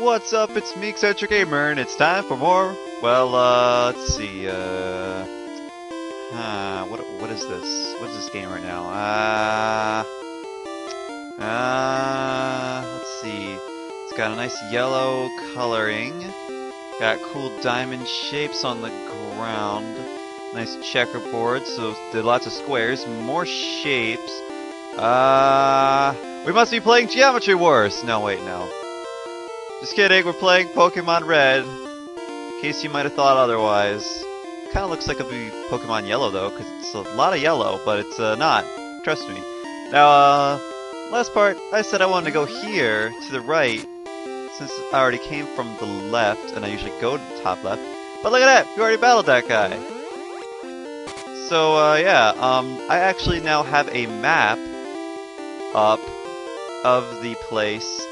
What's up? It's me, Eccentrigamer, and it's time for more. Well, uh, let's see. Uh, uh, what what is this? What is this game right now? Uh, uh, let's see. It's got a nice yellow coloring. Got cool diamond shapes on the ground. Nice checkerboard. So did lots of squares, more shapes. Uh, we must be playing Geometry Wars. No, wait, no. Just kidding, we're playing Pokemon Red. In case you might have thought otherwise. Kind of looks like it'll be Pokemon Yellow though, because it's a lot of yellow, but it's uh, not. Trust me. Now, uh, last part, I said I wanted to go here, to the right, since I already came from the left, and I usually go to the top left. But look at that, you already battled that guy. So, uh, yeah, um, I actually now have a map up of the place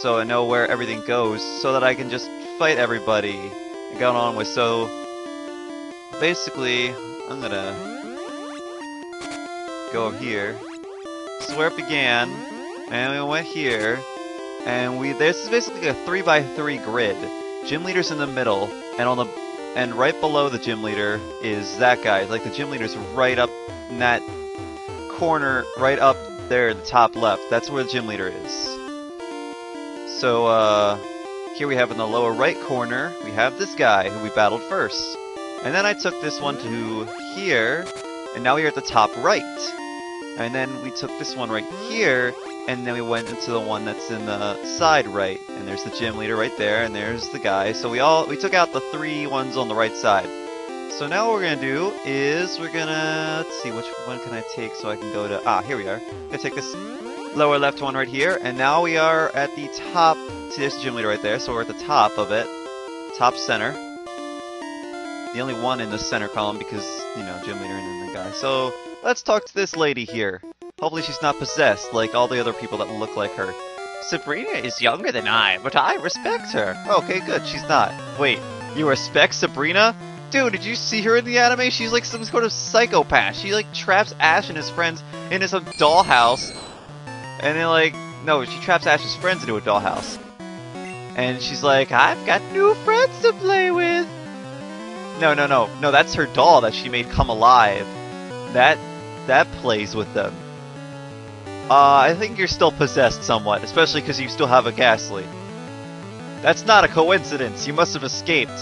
so I know where everything goes, so that I can just fight everybody and go on with. So basically, I'm gonna go up here. This is where it began, and we went here, and we this is basically a three by three grid. Gym leader's in the middle, and on the and right below the gym leader is that guy. Like the gym leader's right up in that corner, right up there, the top left. That's where the gym leader is. So, uh, here we have in the lower right corner, we have this guy who we battled first. And then I took this one to here, and now we're at the top right. And then we took this one right here, and then we went into the one that's in the side right. And there's the gym leader right there, and there's the guy. So we all, we took out the three ones on the right side. So now what we're gonna do is we're gonna, let's see, which one can I take so I can go to, ah, here we are. I'm gonna take this lower left one right here, and now we are at the top. See, the gym leader right there, so we're at the top of it, top center. The only one in the center column because you know gym leader and then the guy. So let's talk to this lady here. Hopefully she's not possessed like all the other people that look like her. Sabrina is younger than I, but I respect her. Okay, good. She's not. Wait, you respect Sabrina? Dude, did you see her in the anime? She's like some sort of psychopath. She like traps Ash and his friends into some dollhouse and then, like, no, she traps Ash's friends into a dollhouse. And she's like, I've got new friends to play with. No, no, no. No, that's her doll that she made come alive. That, that plays with them. Uh, I think you're still possessed somewhat, especially because you still have a Gastly. That's not a coincidence. You must have escaped.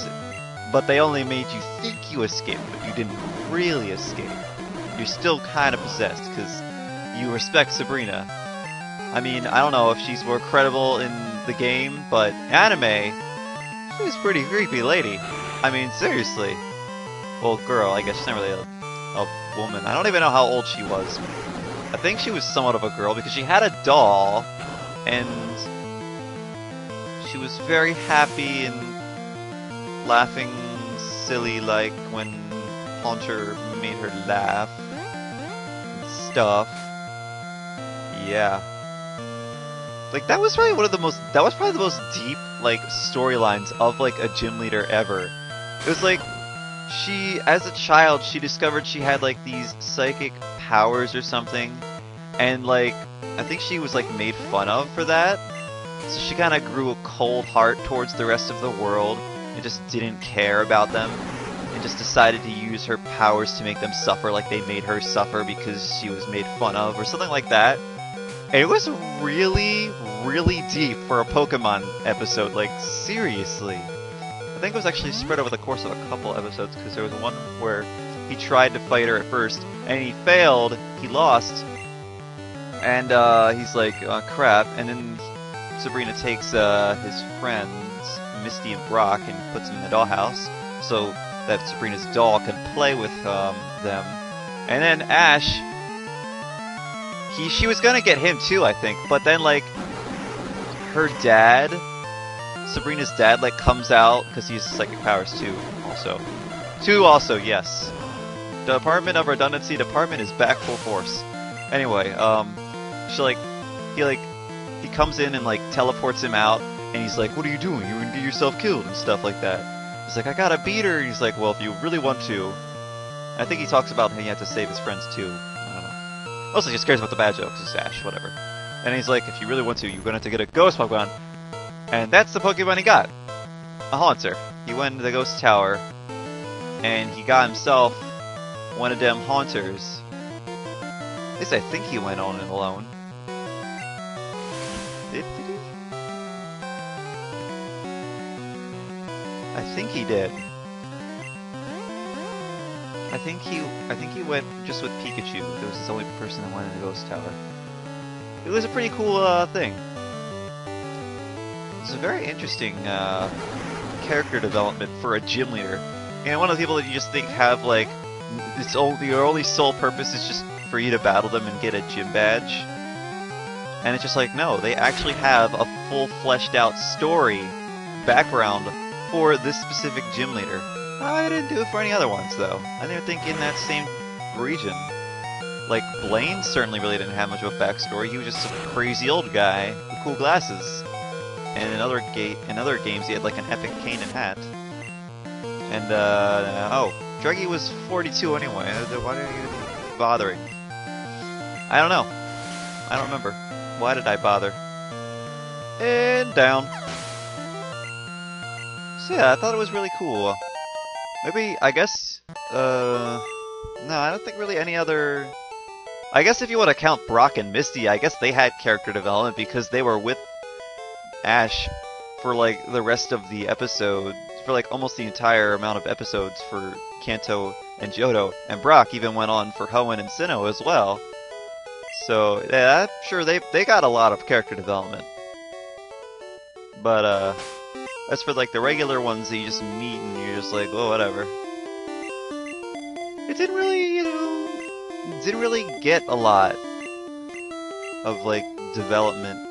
But they only made you think you escaped, but you didn't really escape. You're still kind of possessed, because you respect Sabrina, I mean, I don't know if she's more credible in the game, but anime, she's a pretty creepy lady. I mean, seriously. Well, girl, I guess she's not really a, a woman. I don't even know how old she was. I think she was somewhat of a girl because she had a doll, and she was very happy and laughing silly like when Haunter made her laugh and stuff. Yeah. Like that was probably one of the most that was probably the most deep like storylines of like a gym leader ever. It was like she as a child she discovered she had like these psychic powers or something and like I think she was like made fun of for that. So she kind of grew a cold heart towards the rest of the world and just didn't care about them and just decided to use her powers to make them suffer like they made her suffer because she was made fun of or something like that. It was really, really deep for a Pokemon episode, like, seriously. I think it was actually spread over the course of a couple episodes, because there was one where he tried to fight her at first, and he failed, he lost, and uh, he's like, oh, crap, and then Sabrina takes uh, his friends, Misty and Brock, and puts them in the dollhouse, so that Sabrina's doll can play with um, them. And then Ash he she was gonna get him too, I think. But then like her dad, Sabrina's dad, like comes out because he uses psychic powers too. Also, two also yes. The Department of Redundancy Department is back full force. Anyway, um, she like he like he comes in and like teleports him out, and he's like, "What are you doing? You're gonna get yourself killed and stuff like that." He's like, "I gotta beat her." He's like, "Well, if you really want to." I think he talks about how he had to save his friends too. Mostly just cares about the bad jokes, it's Ash, whatever. And he's like, if you really want to, you're gonna have to get a Ghost Pokemon. And that's the Pokemon he got. A Haunter. He went to the Ghost Tower, and he got himself one of them Haunters. At least I think he went on it alone. Did, did he? I think he did. I think he I think he went just with Pikachu. It was his only person that went in the Ghost Tower. It was a pretty cool uh, thing. It's a very interesting uh, character development for a gym leader. And one of the people that you just think have like it's only your only sole purpose is just for you to battle them and get a gym badge. And it's just like no, they actually have a full fleshed out story background for this specific gym leader. I didn't do it for any other ones though. I didn't think in that same region. Like Blaine certainly really didn't have much of a backstory. He was just some crazy old guy with cool glasses. And in other ga in other games, he had like an epic cane and hat. And uh, oh, Druggie was 42 anyway. Why are you bothering? I don't know. I don't remember. Why did I bother? And down. So yeah, I thought it was really cool. Maybe, I guess, uh, no, I don't think really any other... I guess if you want to count Brock and Misty, I guess they had character development because they were with Ash for like the rest of the episode, for like almost the entire amount of episodes for Kanto and Johto, and Brock even went on for Hoenn and Sinnoh as well. So yeah, sure they they got a lot of character development. But uh, as for like the regular ones that you just meet and you're just like, oh whatever. It didn't really, you know, didn't really get a lot of like development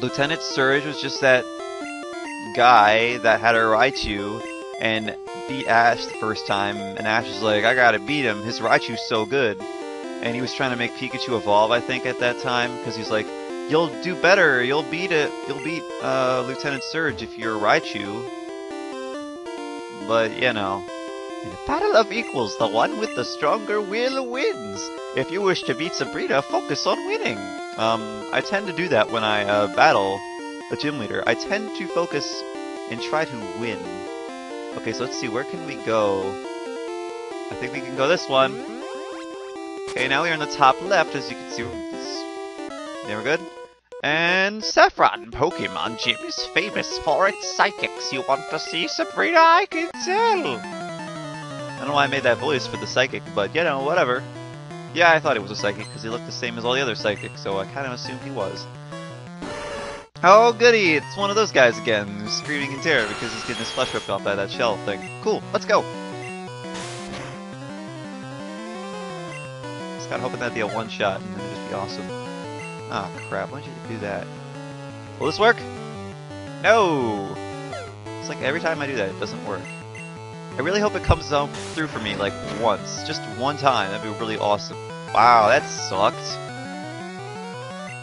Lieutenant Surge was just that guy that had a Raichu and beat Ash the first time, and Ash was like, I gotta beat him, his Raichu's so good. And he was trying to make Pikachu evolve, I think, at that time, because he's like, you'll do better, you'll beat it, you'll beat uh, Lieutenant Surge if you're Raichu. But, you know, in a battle of equals, the one with the stronger will wins. If you wish to beat Sabrina, focus on winning. Um, I tend to do that when I uh, battle a gym leader. I tend to focus and try to win. Okay, so let's see, where can we go? I think we can go this one. Okay, now we're in the top left, as you can see. There we're good. And Saffron Pokemon Gym is famous for its psychics. You want to see Sabrina? I can tell. I don't know why I made that voice for the psychic, but you know, whatever. Yeah, I thought he was a psychic because he looked the same as all the other psychics, so I kind of assumed he was. Oh goody, it's one of those guys again, who's screaming in terror because he's getting his flesh ripped off by that shell thing. Cool, let's go! Just kinda hoping that'd be a one-shot and then it'd just be awesome. Ah, oh, crap, why did you do that? Will this work? No! It's like every time I do that, it doesn't work. I really hope it comes through for me, like, once. Just one time. That'd be really awesome. Wow, that sucked.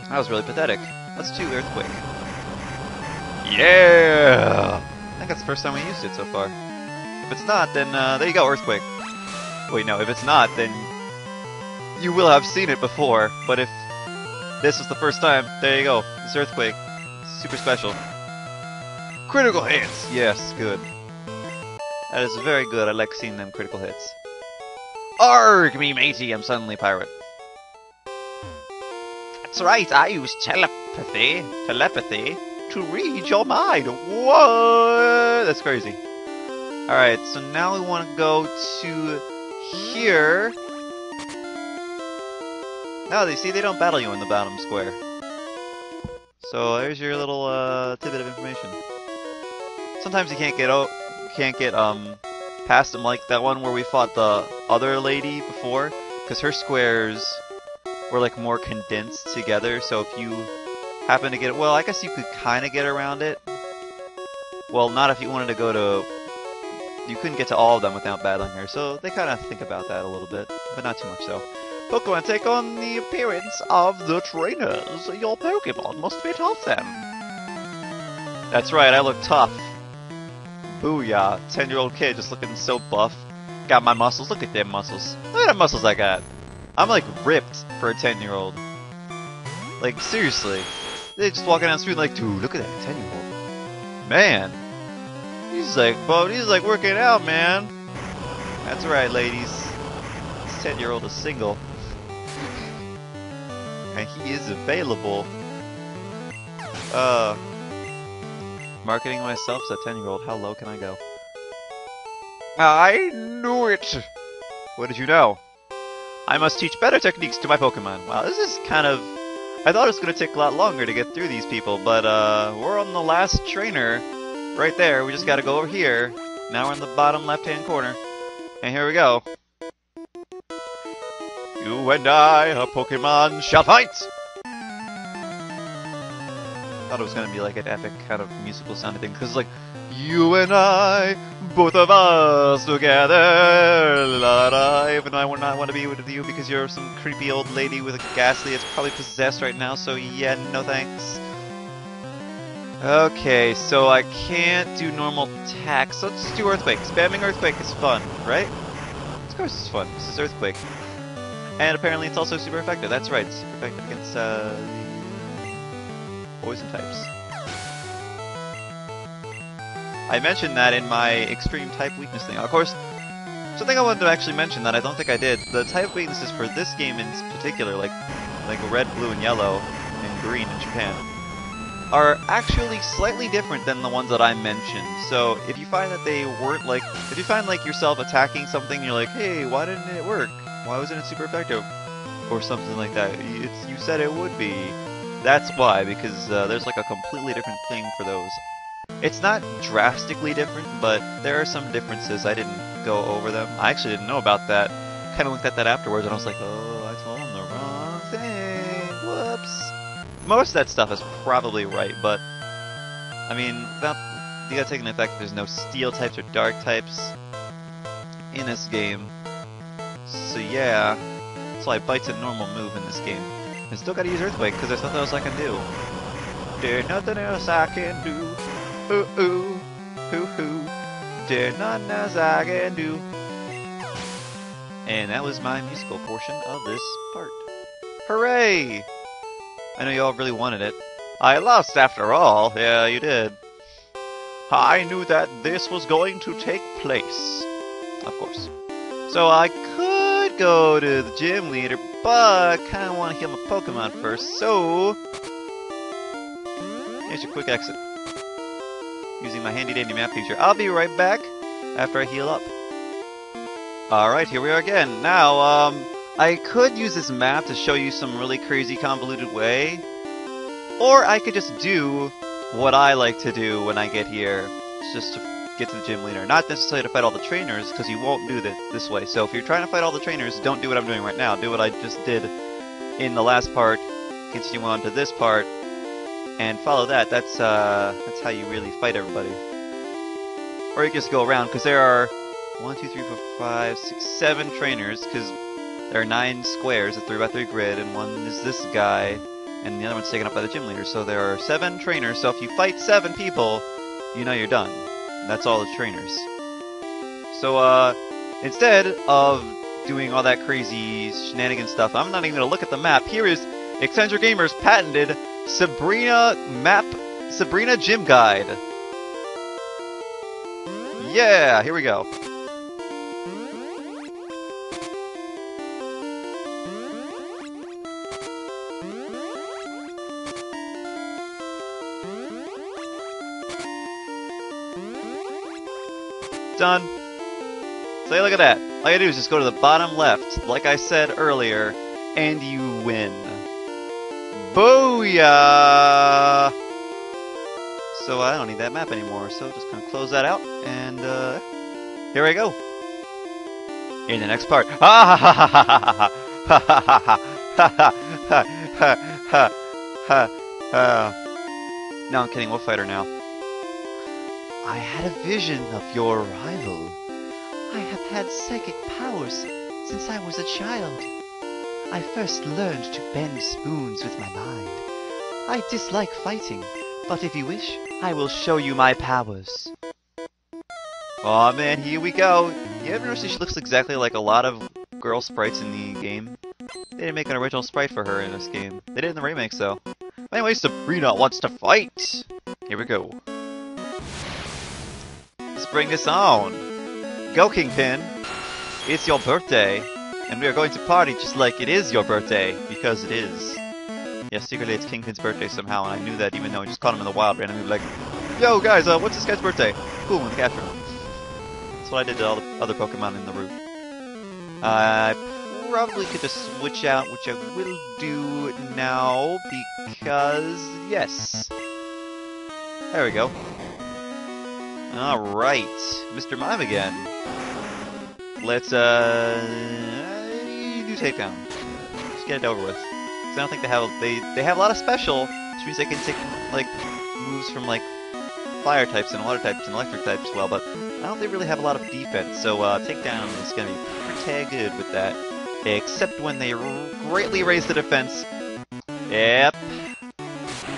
That was really pathetic. Let's do Earthquake. Yeah! I think that's the first time we used it so far. If it's not, then, uh, there you go, Earthquake. Wait, no, if it's not, then you will have seen it before, but if this is the first time, there you go. It's Earthquake. Super special. Critical hits! Yes, good. That is very good. I like seeing them critical hits. Arg, me matey, I'm suddenly pirate. That's right, I use telepathy, telepathy, to read your mind. What? That's crazy. Alright, so now we want to go to here. No, they see they don't battle you in the bottom square. So there's your little uh, tidbit of information. Sometimes you can't get out can't get um past them like that one where we fought the other lady before, because her squares were like more condensed together. So if you happen to get well, I guess you could kind of get around it. Well, not if you wanted to go to. You couldn't get to all of them without battling her, so they kind of think about that a little bit, but not too much so. Pokemon take on the appearance of the trainers. Your Pokemon must fit off them. That's right, I look tough. Booyah. 10 year old kid just looking so buff. Got my muscles. Look at them muscles. Look at the muscles I got. I'm like ripped for a 10 year old. Like, seriously. They just walking down the street like, dude, look at that ten year old. Man. He's like, but he's like working out, man. That's right, ladies. This ten year old is single. And he is available. Uh marketing myself as a ten year old, how low can I go? I knew it! What did you know? I must teach better techniques to my Pokemon. Wow, this is kind of... I thought it was going to take a lot longer to get through these people, but uh, we're on the last trainer right there. We just got to go over here. Now we're in the bottom left-hand corner. And here we go. You and I, a Pokemon, shall fight! thought it was to be like an epic kind of musical sounding thing, because like, you and I, both of us together, la da, even I would not want to be with you because you're some creepy old lady with a Gastly that's probably possessed right now, so yeah, no thanks. Okay, so I can't do normal attacks, let's just do Earthquake. Spamming Earthquake is fun, right? Of course it's fun, this is Earthquake. And apparently it's also super effective, that's right, super effective against uh, poison types. I mentioned that in my extreme type weakness thing. Of course, something I wanted to actually mention that I don't think I did, the type weaknesses for this game in particular, like like red, blue, and yellow, and green in Japan, are actually slightly different than the ones that I mentioned. So if you find that they weren't like, if you find like yourself attacking something, you're like, hey, why didn't it work? Why wasn't it super effective? Or something like that. It's, you said it would be. That's why, because uh, there's like a completely different thing for those. It's not drastically different, but there are some differences. I didn't go over them. I actually didn't know about that. Kind of looked at that afterwards, and I was like, oh, I told him the wrong thing. Whoops. Most of that stuff is probably right, but I mean, without gotta take into effect there's no steel types or dark types in this game. So yeah, that's why bite's a normal move in this game. I still gotta use Earthquake because there's nothing else I can do. There's nothing else I can do. Ooh ooh, hoo hoo. There's nothing else I can do. And that was my musical portion of this part. Hooray! I know you all really wanted it. I lost after all. Yeah, you did. I knew that this was going to take place. Of course. So I could go to the gym leader, but I kind of want to heal my Pokemon first, so... Here's your quick exit. Using my handy dandy map feature. I'll be right back after I heal up. Alright, here we are again. Now, um, I could use this map to show you some really crazy convoluted way, or I could just do what I like to do when I get here, just to get to the gym leader. Not necessarily to fight all the trainers, because you won't do that this way. So if you're trying to fight all the trainers, don't do what I'm doing right now. Do what I just did in the last part, continue on to this part, and follow that. That's uh, that's how you really fight everybody. Or you just go around, because there are one, two, three, four, five, six, seven trainers, because there are nine squares, a 3x3 grid, and one is this guy, and the other one's taken up by the gym leader. So there are seven trainers, so if you fight seven people, you know you're done. That's all the trainers. So, uh, instead of doing all that crazy shenanigan stuff, I'm not even to look at the map. Here is Eccentrigamers patented Sabrina map, Sabrina Gym Guide. Yeah, here we go. Done. So look at that. All you do is just go to the bottom left, like I said earlier, and you win. Booyah! So I don't need that map anymore, so just gonna close that out, and uh, here I go. In the next part. Ha ha ha ha ha ha ha ha ha ha ha ha ha No, I'm kidding, we'll fight her now. I had a vision of your arrival. I have had psychic powers since I was a child. I first learned to bend spoons with my mind. I dislike fighting, but if you wish, I will show you my powers. Aw oh, man, here we go. You ever she looks exactly like a lot of girl sprites in the game? They didn't make an original sprite for her in this game. They did in the remakes though. Anyway, Sabrina wants to fight! Here we go. Bring this on! Go, Kingpin! It's your birthday! And we are going to party just like it is your birthday, because it is. Yeah, secretly it's Kingpin's birthday somehow, and I knew that even though I just caught him in the wild randomly like, Yo guys, uh, what's this guy's birthday? Cool, capture him. That's what I did to all the other Pokemon in the room. I probably could just switch out, which I will do now, because, yes. There we go. Alright, Mr. Mime again. Let's, uh, do takedown. Just get it over with. Cause I don't think they have, they, they have a lot of special, which means they can take, like, moves from, like, fire types and water types and electric types as well, but I don't think they really have a lot of defense, so, uh, takedown is gonna be pretty good with that. Except when they greatly raise the defense. Yep.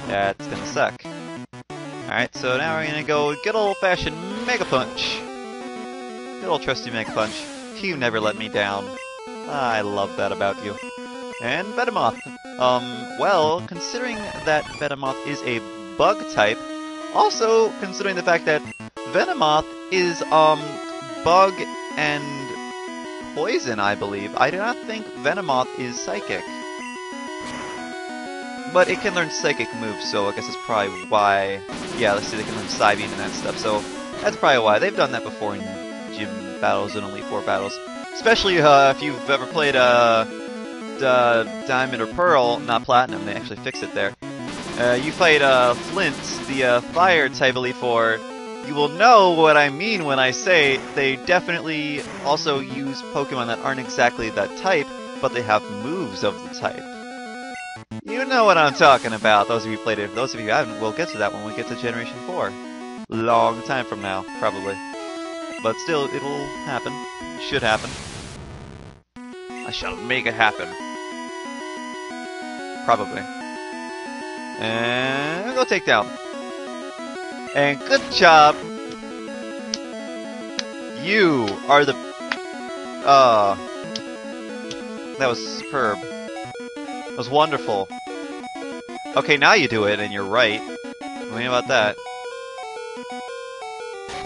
That's gonna suck. Alright, so now we're gonna go good old-fashioned Mega Punch. Good old trusty Mega Punch. You never let me down. I love that about you. And Venomoth. Um, well, considering that Venomoth is a bug type, also considering the fact that Venomoth is, um, bug and poison, I believe. I do not think Venomoth is psychic. But it can learn psychic moves, so I guess that's probably why... Yeah, let's see, they can learn Psybeam and that stuff, so that's probably why. They've done that before in gym battles and Elite Four battles. Especially uh, if you've ever played uh, Diamond or Pearl, not Platinum, they actually fix it there. Uh, you fight uh, Flint, the uh, fire type Elite Four, you will know what I mean when I say they definitely also use Pokemon that aren't exactly that type, but they have moves of the type. Know what I'm talking about, those of you played it. For those of you who haven't, we'll get to that when we get to Generation 4. Long time from now, probably. But still, it'll happen. It should happen. I shall make it happen. Probably. And go take down. And good job. You are the... Uh... That was superb. That was wonderful. Okay, now you do it, and you're right. What about that?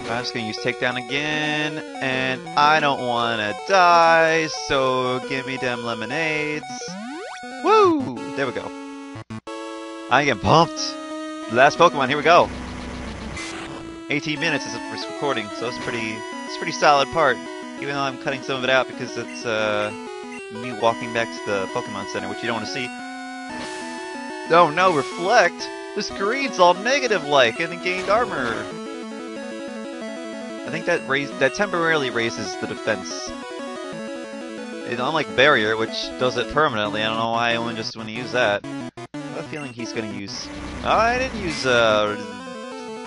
I'm just gonna use takedown again, and I don't wanna die, so give me them lemonades. Woo! There we go. I get pumped. Last Pokemon, here we go. 18 minutes is a recording, so it's pretty it's pretty solid part. Even though I'm cutting some of it out because it's uh, me walking back to the Pokemon Center, which you don't want to see. Oh no, reflect! The screen's all negative-like, and it gained armor. I think that raise that temporarily raises the defense. It, unlike barrier, which does it permanently. I don't know why I only just want to use that. I have a feeling he's going to use. Oh, I didn't use uh,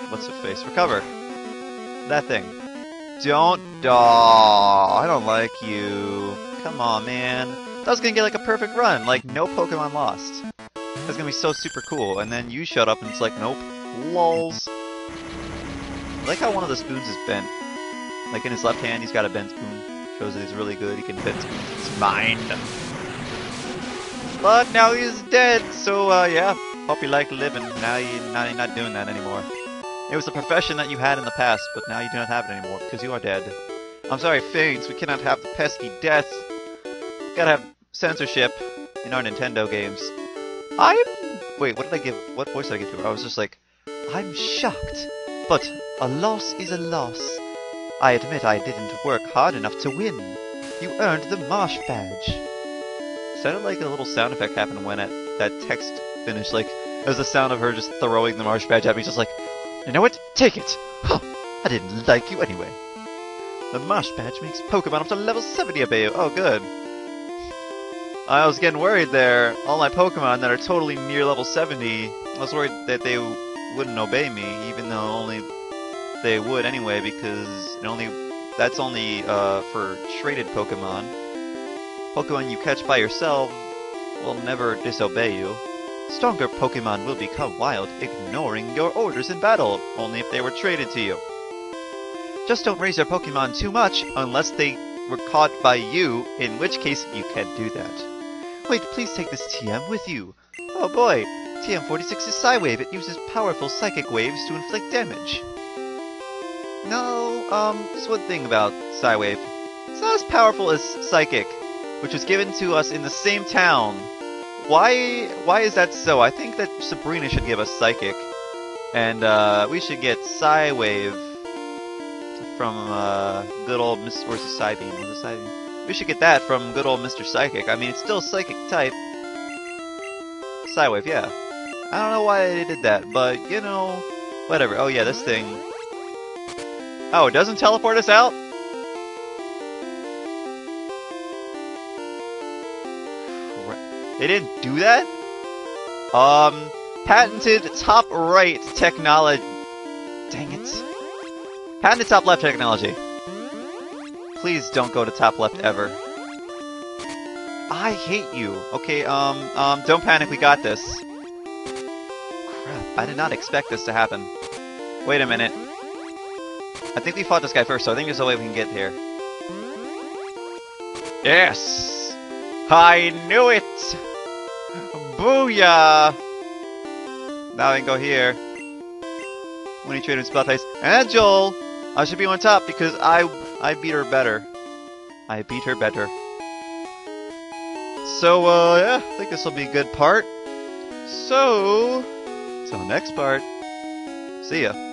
what's it face? Recover. That thing. Don't. Oh, I don't like you. Come on, man. That was gonna get like a perfect run. Like, no Pokemon lost. That's gonna be so super cool. And then you shut up and it's like, nope. Lols. I like how one of the spoons is bent. Like in his left hand, he's got a bent spoon. Shows that he's really good. He can bend spoons. It's mine. But now he's dead. So, uh, yeah. Hope you like living. Now, you, now you're not doing that anymore. It was a profession that you had in the past, but now you do not have it anymore, because you are dead. I'm sorry, Fanes, we cannot have the pesky death. Gotta have censorship in our Nintendo games. I'm... Wait, what did I give... What voice did I give to her? I was just like, I'm shocked, but a loss is a loss. I admit I didn't work hard enough to win. You earned the Marsh Badge. Sounded like a little sound effect happened when it, that text finished, like, it was the sound of her just throwing the Marsh Badge at me, just like, you know what? Take it! Huh, I didn't like you anyway. The Marsh Badge makes Pokemon up to level 70 obey you. Oh, good. I was getting worried there. All my Pokemon that are totally near level 70, I was worried that they wouldn't obey me, even though only they would anyway, because it only that's only uh, for traded Pokemon. Pokemon you catch by yourself will never disobey you. Stronger Pokemon will become wild, ignoring your orders in battle, only if they were traded to you. Just don't raise your Pokemon too much unless they were caught by you, in which case you can't do that. Wait, please take this TM with you. Oh boy, TM46 is Psywave. It uses powerful psychic waves to inflict damage. No, um, there's one thing about Psywave. It's not as powerful as Psychic, which was given to us in the same town. Why, why is that so? I think that Sabrina should give us Psychic. And, uh, we should get Psywave from, uh, good old Mr. Where's Psybeam? Psybeam? We should get that from good old Mr. Psychic. I mean, it's still Psychic type. Psywave, yeah. I don't know why they did that, but, you know, whatever. Oh yeah, this thing. Oh, it doesn't teleport us out? They didn't do that? Um, patented top right technology. Dang it. Patented top left technology. Please don't go to top left ever. I hate you. Okay, um, um, don't panic, we got this. Crap, I did not expect this to happen. Wait a minute. I think we fought this guy first, so I think there's a way we can get here. Yes! I knew it! Booyah! Now I can go here. When Winnie Trader Splatface and Joel! I should be on top because I I beat her better. I beat her better. So, uh, yeah, I think this will be a good part. So, till next part, see ya.